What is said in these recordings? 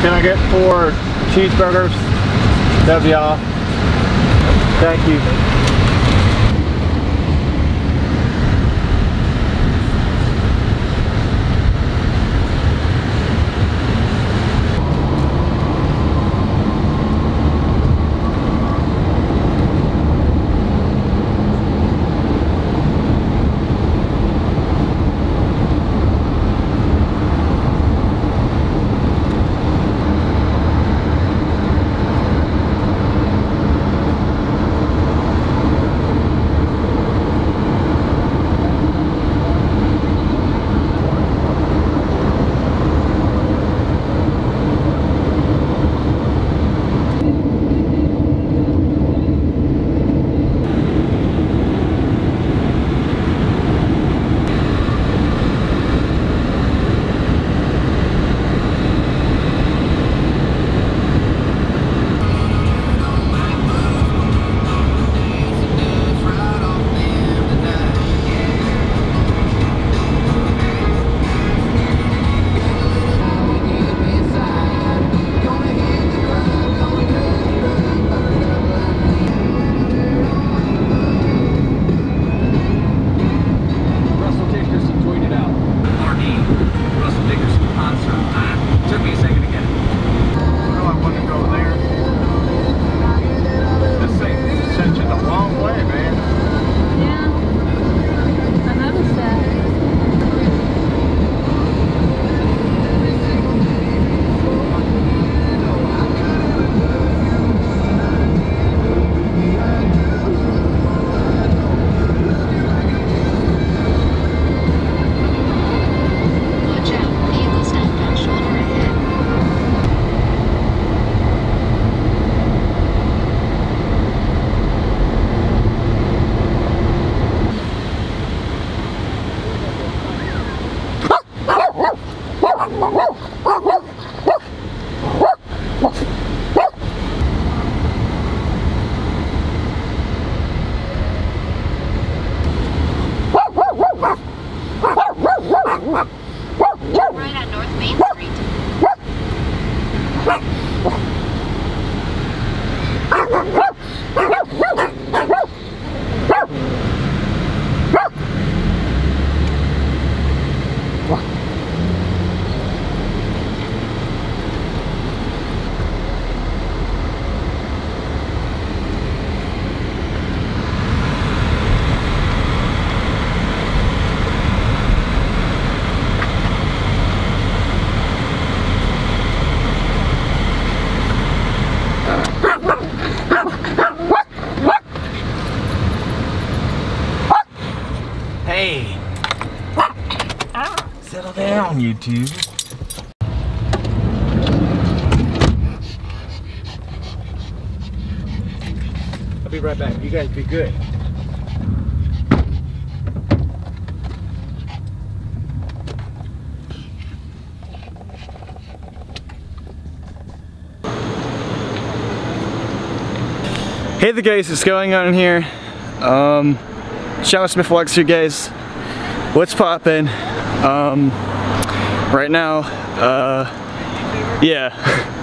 Can I get four cheeseburgers? That'd be all. Thank you. YouTube. I'll be right back. You guys be good. Hey the guys, what's going on here? Um, Chandler Smith Vlogs here guys. What's poppin'? Um, right now, uh, yeah.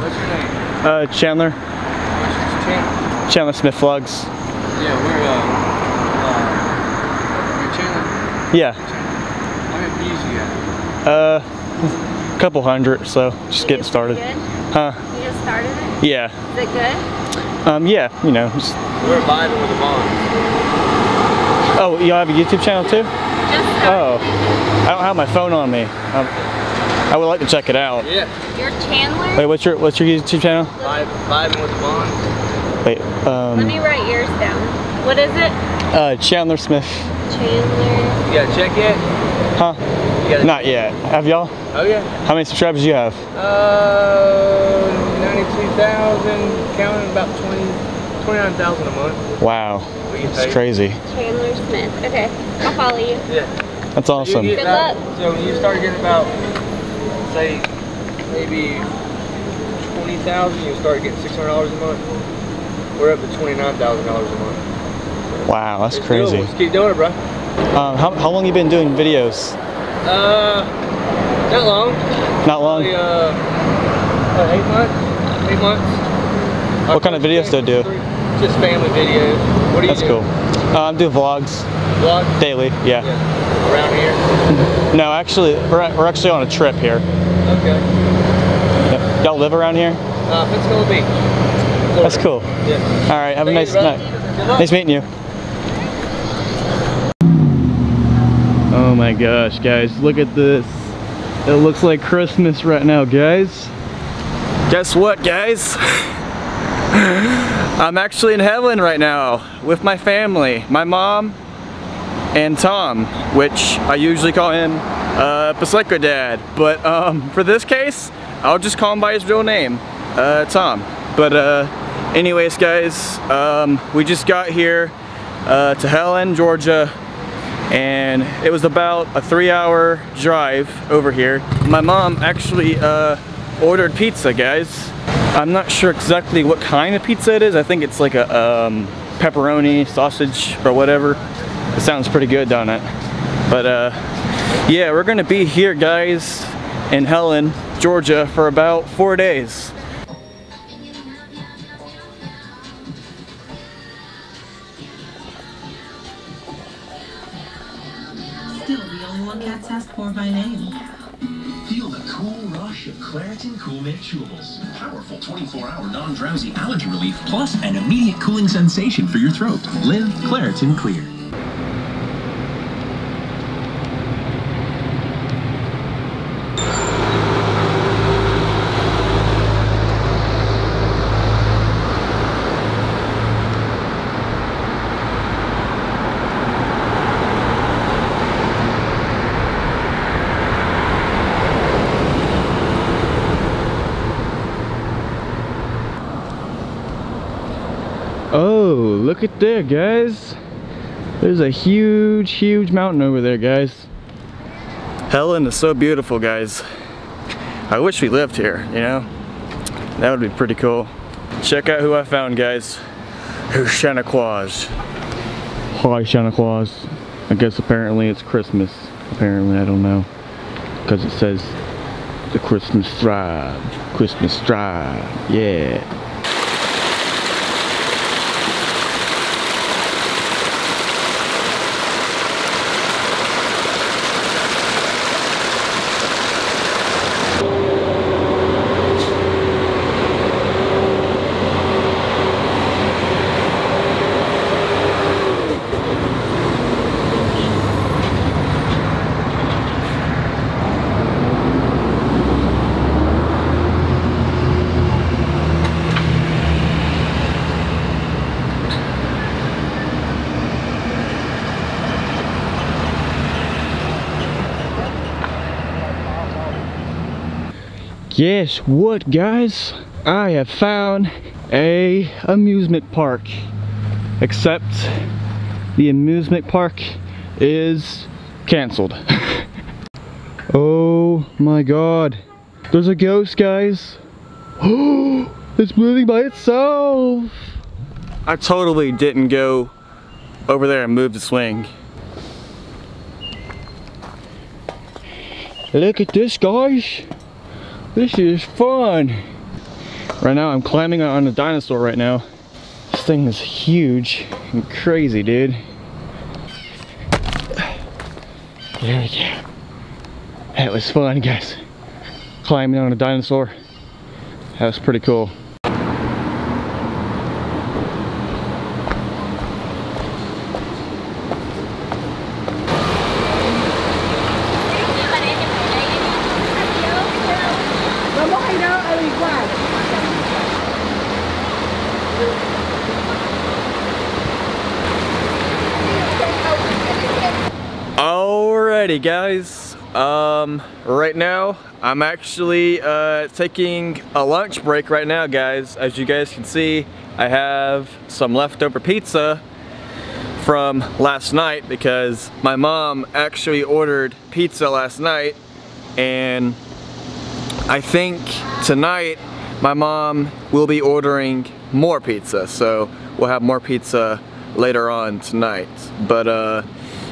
What's your name? Uh, Chandler, What's your channel? Chandler Smith Vlogs. Yeah, we're, uh, uh, your channel. Yeah, How many views you got? uh, couple hundred, so just getting started. Good? Huh? You just started it? Yeah. Is it good? Um, yeah, you know. Just, We're vibing with the bonds. oh, y'all have a YouTube channel too? Just Oh. I don't have my phone on me. Um, I would like to check it out. Yeah. You're Chandler? Wait, what's your what's your YouTube channel? Vibe, vibing with the bonds. Wait, Let me um, write yours down. What is it? uh, Chandler Smith. Chandler. You got a check it. Huh? You got a Not yet. Have y'all? Oh yeah. How many subscribers do you have? Uh, 92,000, counting about 20, 29,000 a month. Wow, We get it's crazy. Chandler Smith. Okay. I'll follow you. Yeah. That's You awesome. get Good about- luck. So when you start getting about, say, maybe 20,000, you start getting $600 a month. We're up to $29,000 a month. Wow, that's It's crazy. doable. Just keep doing it, bro. Um, how, how long you been doing videos? Uh, not long. Not long. Probably, uh, Uh, eight months. Eight months. What kind of videos do you do? Just family videos. What do you That's do? cool. Uh, I'm doing vlogs Vlog? daily. Yeah. Yeah. Around here? No, actually, we're, we're actually on a trip here. Okay. Y'all live around here? Uh, Pensacola Beach. That's cool. Yeah. All right. Have a nice you, night. Nice meeting you. Oh my gosh, guys, look at this. It looks like Christmas right now, guys. Guess what, guys? I'm actually in heaven right now with my family, my mom and Tom, which I usually call him uh, Paseka Dad. But um, for this case, I'll just call him by his real name, uh, Tom. But uh, anyways, guys, um, we just got here uh, to Helen, Georgia, and it was about a three-hour drive over here. My mom actually uh, ordered pizza, guys. I'm not sure exactly what kind of pizza it is. I think it's like a um, pepperoni, sausage, or whatever. It sounds pretty good, don't it? But uh, yeah, we're gonna be here, guys, in Helen, Georgia, for about four days. Still the only one cats for by name. Claritin Cool Mint Chewables. Powerful 24-hour non-drowsy allergy relief, plus an immediate cooling sensation for your throat. Live Claritin Clear. Oh, look at there, guys. There's a huge, huge mountain over there, guys. Helen is so beautiful, guys. I wish we lived here, you know? That would be pretty cool. Check out who I found, guys. Who's Santa Claus? Hi, Santa Claus. I guess apparently it's Christmas. Apparently, I don't know. Because it says the Christmas Drive. Christmas Drive. Yeah. Guess what guys? I have found a amusement park. Except the amusement park is canceled. oh my god. There's a ghost guys. It's moving by itself. I totally didn't go over there and move the swing. Look at this guys. This is fun. Right now I'm climbing on a dinosaur right now. This thing is huge and crazy, dude. There we go. That was fun, guys. Climbing on a dinosaur. That was pretty cool. Alrighty guys, um, right now I'm actually uh, taking a lunch break right now guys. As you guys can see, I have some leftover pizza from last night because my mom actually ordered pizza last night. And I think tonight my mom will be ordering more pizza. So we'll have more pizza later on tonight. But uh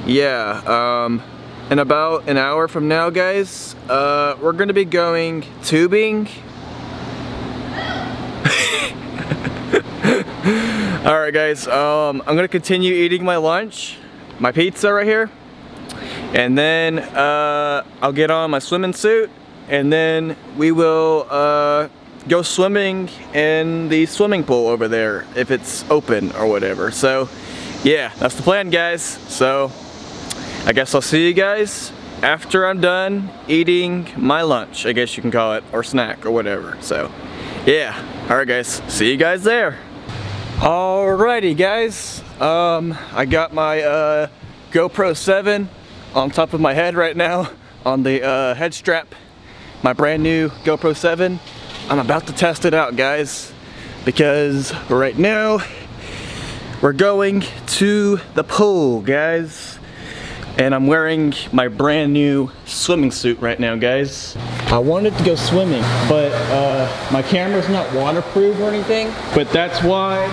yeah, um, in about an hour from now, guys, uh, we're gonna be going tubing. Alright guys, um, I'm gonna continue eating my lunch, my pizza right here, and then uh, I'll get on my swimming suit, and then we will uh, go swimming in the swimming pool over there if it's open or whatever. So yeah, that's the plan guys. So I guess I'll see you guys after I'm done eating my lunch, I guess you can call it, or snack or whatever. So, yeah. All right, guys. See you guys there. Alrighty guys, um, I got my uh, GoPro 7 on top of my head right now on the uh, head strap, my brand new GoPro 7. I'm about to test it out guys because right now we're going to the pool guys and I'm wearing my brand new swimming suit right now guys. I wanted to go swimming but uh, my camera's not waterproof or anything but that's why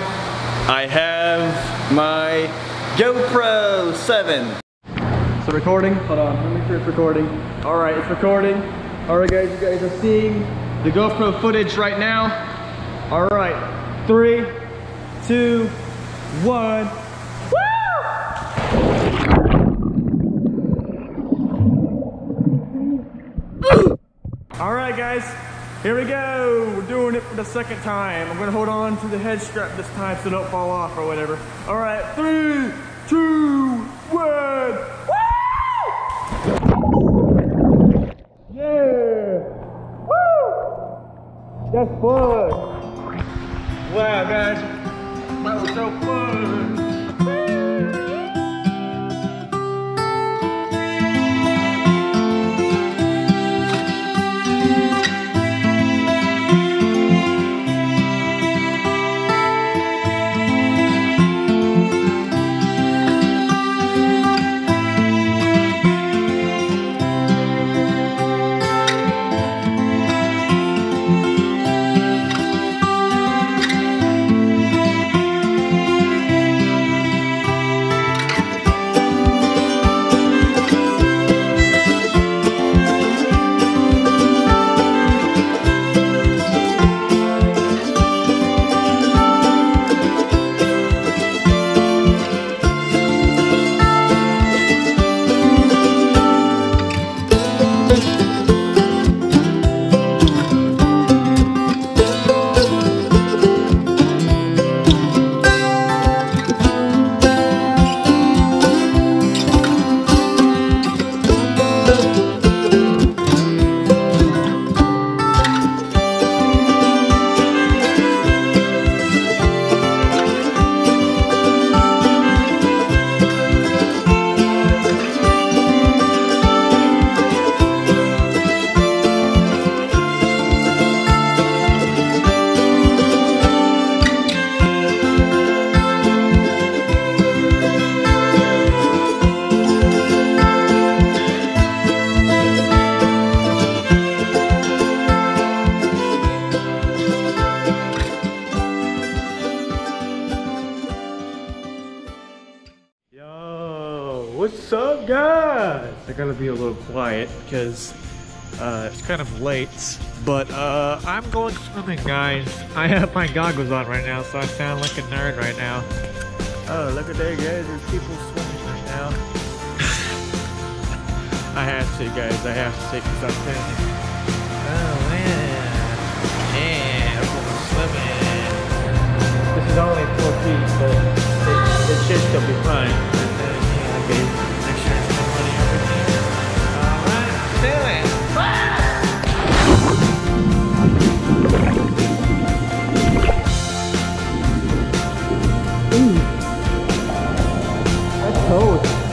I have my GoPro 7. So recording, hold on, let me make sure it's recording. All right, it's recording. All right guys, you guys are seeing the GoPro footage right now. All right, three, two, one. Woo! All right guys, here we go. We're doing it for the second time. I'm gonna hold on to the head strap this time so it don't fall off or whatever. All right, three, two, one. Woo! Yeah! Woo! That's fun. I gotta be a little quiet because uh, it's kind of late, but uh, I'm going swimming guys. I have my goggles on right now, so I sound like a nerd right now. Oh, look at there guys, there's people swimming right now. I have to guys, I have to take this out there. Oh man, yeah, I'm going swimming. This is only four feet, but it, it should still be fine. And then, yeah, okay. Oh.